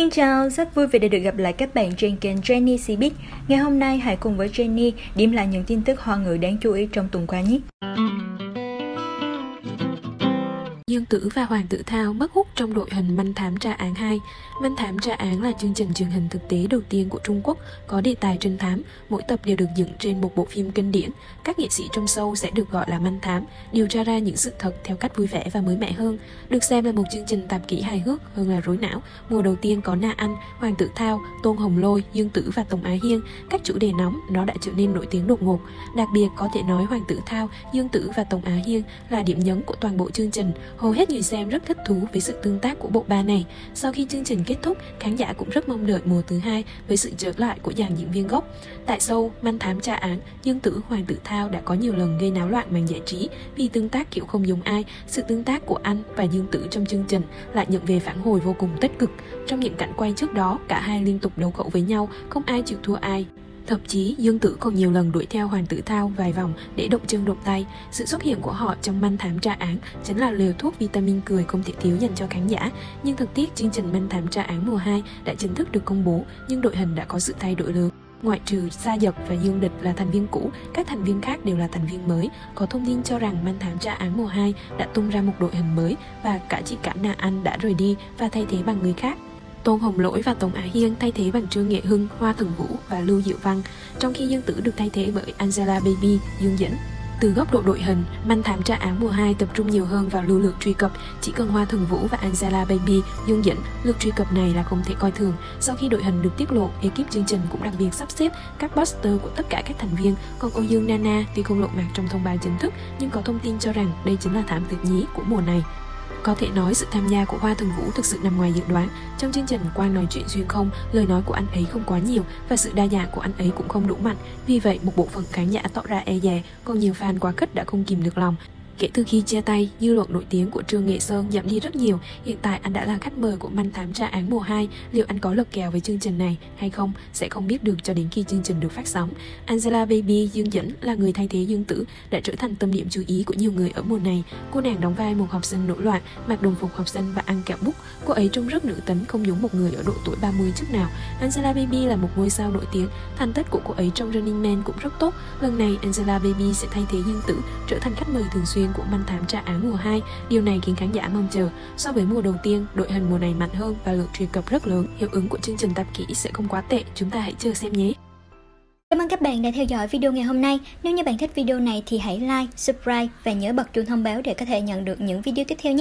Xin chào, rất vui vì đã được gặp lại các bạn trên kênh Jenny Cbiz. Ngày hôm nay hãy cùng với Jenny điểm lại những tin tức hoa ngữ đáng chú ý trong tuần qua nhé. Dương Tử và Hoàng Tử Thao mất hút trong đội hình Manh Thám Tra Án 2. Manh Thám Tra Án là chương trình truyền hình thực tế đầu tiên của Trung Quốc có đề tài trinh thám, mỗi tập đều được dựng trên một bộ phim kinh điển. Các nghệ sĩ trong show sẽ được gọi là Manh Thám, điều tra ra những sự thật theo cách vui vẻ và mới mẻ hơn. Được xem là một chương trình tạp kỹ hài hước hơn là rối não. Mùa đầu tiên có Na Anh, Hoàng Tử Thao, Tôn Hồng Lôi, Dương Tử và Tống Á Hiên. Các chủ đề nóng nó đã trở nên nổi tiếng đột ngột. Đặc biệt có thể nói Hoàng Tử Thao, Dương Tử và Tống Á Hiên là điểm nhấn của toàn bộ chương trình Hầu hết người xem rất thích thú với sự tương tác của bộ ba này. Sau khi chương trình kết thúc, khán giả cũng rất mong đợi mùa thứ hai với sự trở lại của dàn diễn viên gốc. Tại sâu, man thám tra án, Dương Tử Hoàng Tử Thao đã có nhiều lần gây náo loạn màn giải trí vì tương tác kiểu không giống ai. Sự tương tác của anh và Dương Tử trong chương trình lại nhận về phản hồi vô cùng tích cực. Trong những cảnh quay trước đó, cả hai liên tục đấu khẩu với nhau, không ai chịu thua ai. Thậm chí Dương Tử còn nhiều lần đuổi theo Hoàng Tử Thao vài vòng để động chân động tay. Sự xuất hiện của họ trong manh thám tra án chính là liều thuốc vitamin cười không thể thiếu dành cho khán giả. Nhưng thực tiết chương trình manh thám tra án mùa 2 đã chính thức được công bố, nhưng đội hình đã có sự thay đổi lớn. Ngoại trừ Sa Dật và Dương Địch là thành viên cũ, các thành viên khác đều là thành viên mới. Có thông tin cho rằng manh thám tra án mùa 2 đã tung ra một đội hình mới và cả chị cả Na Anh đã rời đi và thay thế bằng người khác. Tôn Hồng Lỗi và Tống Á Hiên thay thế bằng Trương Nghệ Hưng, Hoa Thần Vũ và Lưu Diệu Văn, trong khi Dương Tử được thay thế bởi Angela Baby, Dương Dĩnh. Từ góc độ đội hình, Manh Thám Tra Án mùa 2 tập trung nhiều hơn vào lưu lượng truy cập, chỉ cần Hoa Thần Vũ và Angela Baby, Dương Dĩnh, lượt truy cập này là không thể coi thường. Sau khi đội hình được tiết lộ, ekip chương trình cũng đặc biệt sắp xếp các poster của tất cả các thành viên, còn cô Dương Nana tuy không lộ mặt trong thông báo chính thức, nhưng có thông tin cho rằng đây chính là thảm thực nhí của mùa này. Có thể nói sự tham gia của Hoa Thường Vũ thực sự nằm ngoài dự đoán. Trong chương trình Quang nói chuyện xuyên không, lời nói của anh ấy không quá nhiều và sự đa dạng của anh ấy cũng không đủ mạnh. Vì vậy, một bộ phận khán giả tỏ ra e dè, còn nhiều fan quá khích đã không kìm được lòng. Kể từ khi chia tay, dư luận nổi tiếng của Trương Nghệ Sơn giảm đi rất nhiều. Hiện tại anh đã là khách mời của Manh Thám Tra Án mùa 2. Liệu anh có lật kèo với chương trình này hay không sẽ không biết được cho đến khi chương trình được phát sóng. Angela Baby Dương Dĩnh là người thay thế Dương Tử đã trở thành tâm điểm chú ý của nhiều người ở mùa này. Cô nàng đóng vai một học sinh nổi loạn, mặc đồng phục học sinh và ăn kẹo bút. Cô ấy trông rất nữ tính, không giống một người ở độ tuổi 30 trước nào. Angela Baby là một ngôi sao nổi tiếng, thành tích của cô ấy trong Running Man cũng rất tốt. Lần này Angela Baby sẽ thay thế Dương Tử trở thành khách mời thường xuyên của Manh Thám Tra Án mùa 2. Điều này khiến khán giả mong chờ. So với mùa đầu tiên, đội hình mùa này mạnh hơn và lượng truy cập rất lớn. Hiệu ứng của chương trình tạp kỹ sẽ không quá tệ. Chúng ta hãy chờ xem nhé. Cảm ơn các bạn đã theo dõi video ngày hôm nay. Nếu như bạn thích video này thì hãy like, subscribe và nhớ bật chuông thông báo để có thể nhận được những video tiếp theo nhé.